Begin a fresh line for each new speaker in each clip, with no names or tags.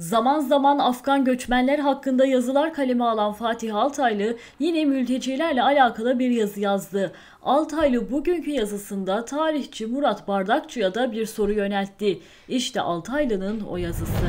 Zaman zaman Afgan göçmenler hakkında yazılar kaleme alan Fatih Altaylı yine mültecilerle alakalı bir yazı yazdı. Altaylı bugünkü yazısında tarihçi Murat Bardakçı'ya da bir soru yöneltti. İşte Altaylı'nın o yazısı.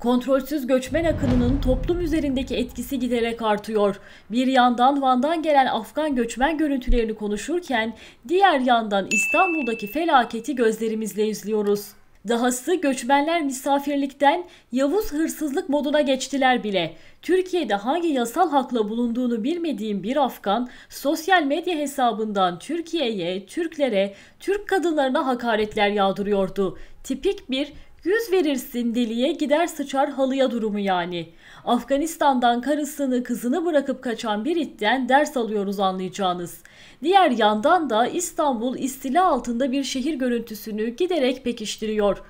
Kontrolsüz göçmen akınının toplum üzerindeki etkisi giderek artıyor. Bir yandan Van'dan gelen Afgan göçmen görüntülerini konuşurken diğer yandan İstanbul'daki felaketi gözlerimizle izliyoruz. Dahası göçmenler misafirlikten Yavuz hırsızlık moduna geçtiler bile. Türkiye'de hangi yasal hakla bulunduğunu bilmediğim bir Afgan sosyal medya hesabından Türkiye'ye, Türklere, Türk kadınlarına hakaretler yağdırıyordu. Tipik bir Yüz verirsin deliye gider sıçar halıya durumu yani. Afganistan'dan karısını kızını bırakıp kaçan bir itten ders alıyoruz anlayacağınız. Diğer yandan da İstanbul istila altında bir şehir görüntüsünü giderek pekiştiriyor.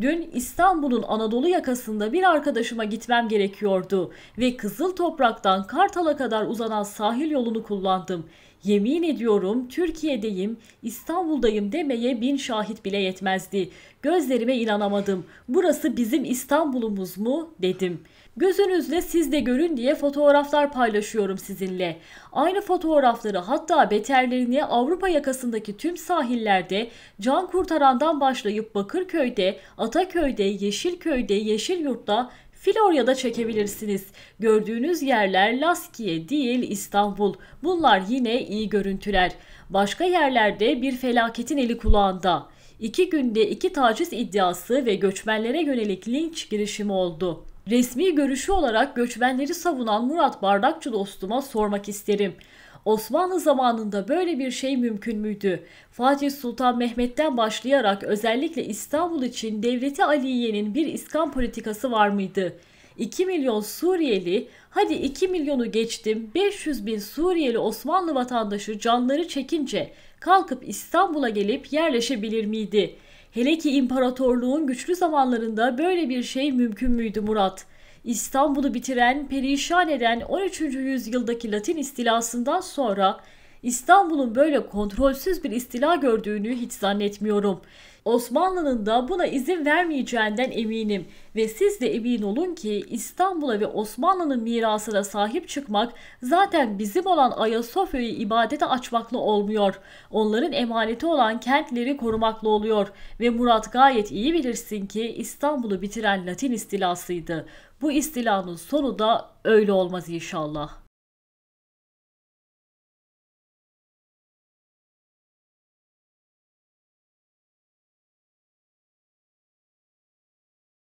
Dün İstanbul'un Anadolu yakasında bir arkadaşıma gitmem gerekiyordu ve Kızıl Toprak'tan Kartal'a kadar uzanan sahil yolunu kullandım. Yemin ediyorum Türkiye'deyim, İstanbul'dayım demeye bin şahit bile yetmezdi. Gözlerime inanamadım. Burası bizim İstanbul'umuz mu dedim. Gözünüzle siz de görün diye fotoğraflar paylaşıyorum sizinle. Aynı fotoğrafları hatta beterlerini Avrupa yakasındaki tüm sahillerde can kurtarandan başlayıp Bakırköy'de, Ataköy'de, Yeşilköy'de, Yeşilyurt'ta Florya'da çekebilirsiniz. Gördüğünüz yerler Laskiye değil İstanbul. Bunlar yine iyi görüntüler. Başka yerlerde bir felaketin eli kulağında. İki günde iki taciz iddiası ve göçmenlere yönelik linç girişimi oldu. Resmi görüşü olarak göçmenleri savunan Murat Bardakçı dostuma sormak isterim. Osmanlı zamanında böyle bir şey mümkün müydü? Fatih Sultan Mehmet'ten başlayarak özellikle İstanbul için Devleti Aliye'nin bir iskan politikası var mıydı? 2 milyon Suriyeli, hadi 2 milyonu geçtim 500 bin Suriyeli Osmanlı vatandaşı canları çekince kalkıp İstanbul'a gelip yerleşebilir miydi? Hele ki imparatorluğun güçlü zamanlarında böyle bir şey mümkün müydü Murat? İstanbul'u bitiren, perişan eden 13. yüzyıldaki Latin istilasından sonra İstanbul'un böyle kontrolsüz bir istila gördüğünü hiç zannetmiyorum. Osmanlı'nın da buna izin vermeyeceğinden eminim ve siz de emin olun ki İstanbul'a ve Osmanlı'nın mirasına sahip çıkmak zaten bizim olan Ayasofya'yı ibadete açmakla olmuyor. Onların emaneti olan kentleri korumakla oluyor ve Murat gayet iyi bilirsin ki İstanbul'u bitiren Latin istilasıydı. Bu istilanın sonu da öyle olmaz inşallah.